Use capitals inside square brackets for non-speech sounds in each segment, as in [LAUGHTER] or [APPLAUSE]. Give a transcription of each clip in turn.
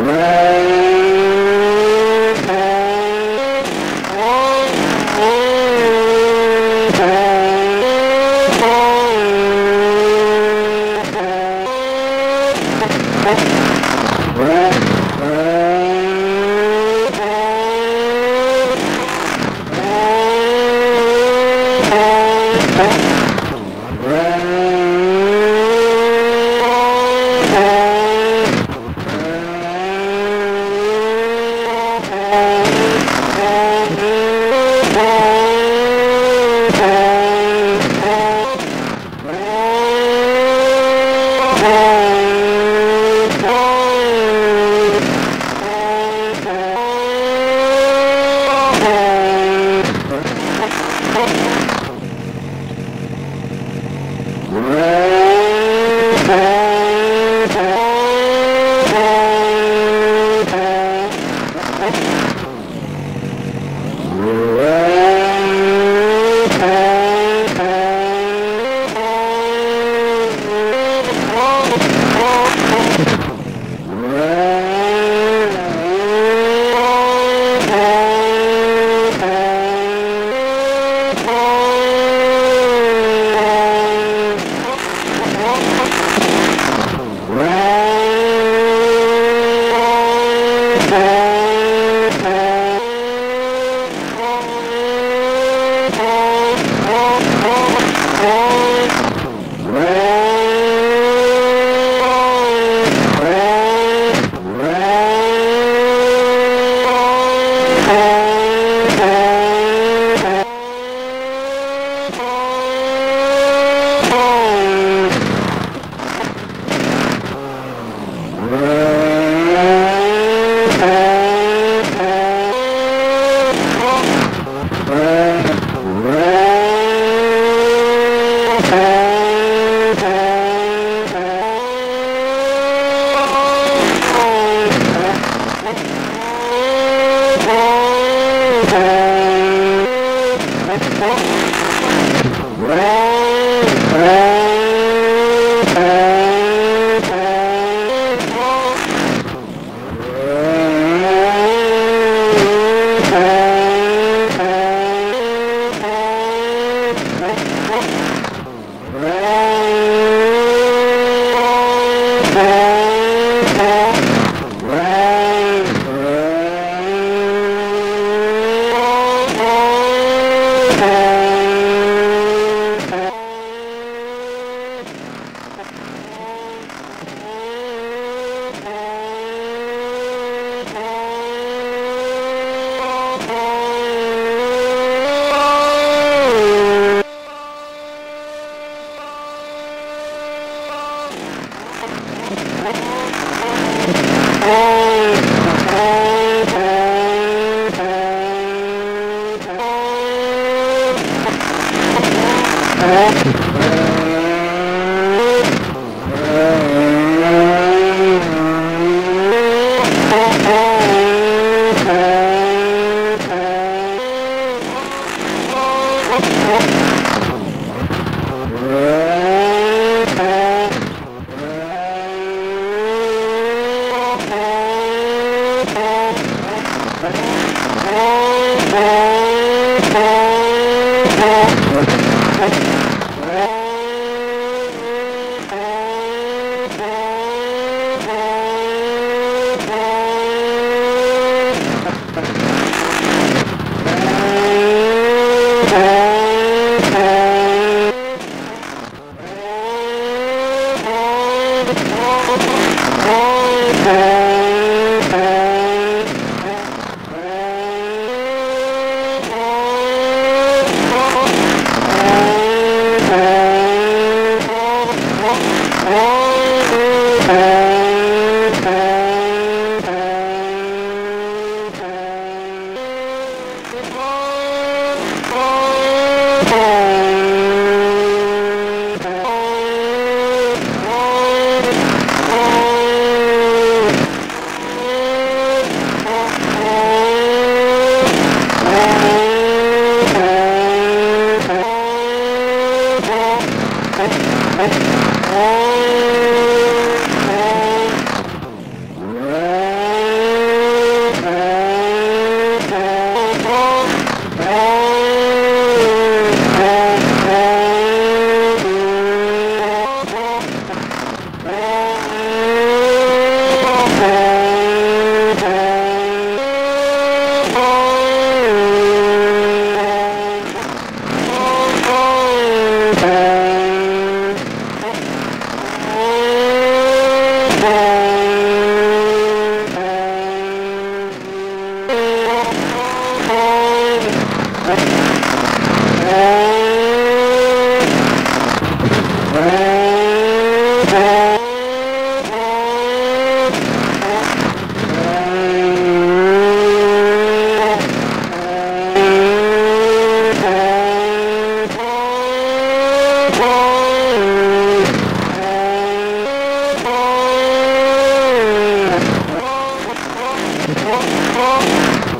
Wow. Oh, Oh, Oh! Oh! Oh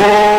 Oh! [LAUGHS]